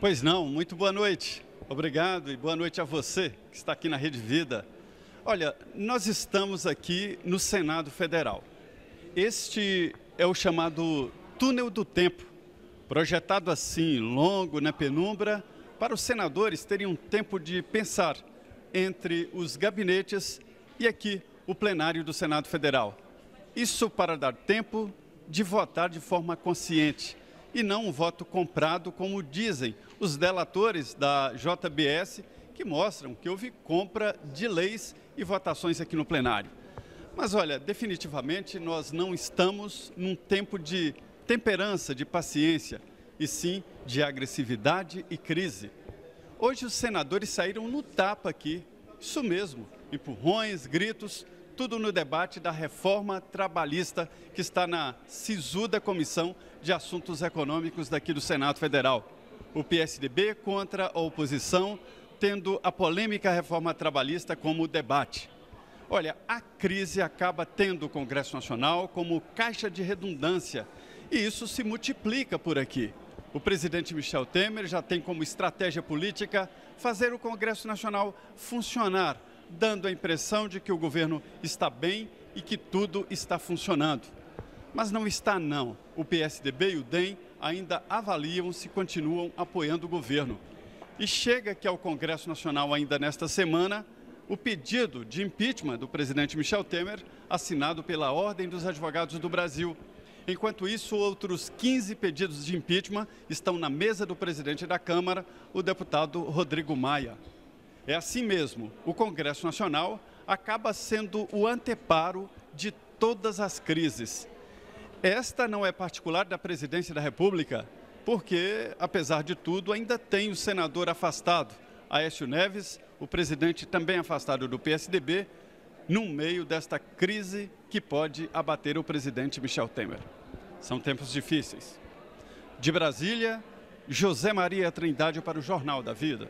Pois não, muito boa noite. Obrigado e boa noite a você que está aqui na Rede Vida. Olha, nós estamos aqui no Senado Federal. Este é o chamado túnel do tempo, projetado assim, longo na penumbra, para os senadores terem um tempo de pensar entre os gabinetes e aqui o plenário do Senado Federal. Isso para dar tempo de votar de forma consciente e não um voto comprado, como dizem os delatores da JBS, que mostram que houve compra de leis e votações aqui no plenário. Mas olha, definitivamente nós não estamos num tempo de temperança, de paciência, e sim de agressividade e crise. Hoje os senadores saíram no tapa aqui, isso mesmo, empurrões, gritos, tudo no debate da reforma trabalhista que está na sisuda Comissão de Assuntos Econômicos daqui do Senado Federal. O PSDB contra a oposição, tendo a polêmica reforma trabalhista como debate. Olha, a crise acaba tendo o Congresso Nacional como caixa de redundância e isso se multiplica por aqui. O presidente Michel Temer já tem como estratégia política fazer o Congresso Nacional funcionar dando a impressão de que o governo está bem e que tudo está funcionando. Mas não está, não. O PSDB e o DEM ainda avaliam se continuam apoiando o governo. E chega aqui ao Congresso Nacional ainda nesta semana o pedido de impeachment do presidente Michel Temer, assinado pela Ordem dos Advogados do Brasil. Enquanto isso, outros 15 pedidos de impeachment estão na mesa do presidente da Câmara, o deputado Rodrigo Maia. É assim mesmo, o Congresso Nacional acaba sendo o anteparo de todas as crises. Esta não é particular da presidência da República, porque, apesar de tudo, ainda tem o senador afastado, Aécio Neves, o presidente também afastado do PSDB, no meio desta crise que pode abater o presidente Michel Temer. São tempos difíceis. De Brasília, José Maria Trindade para o Jornal da Vida.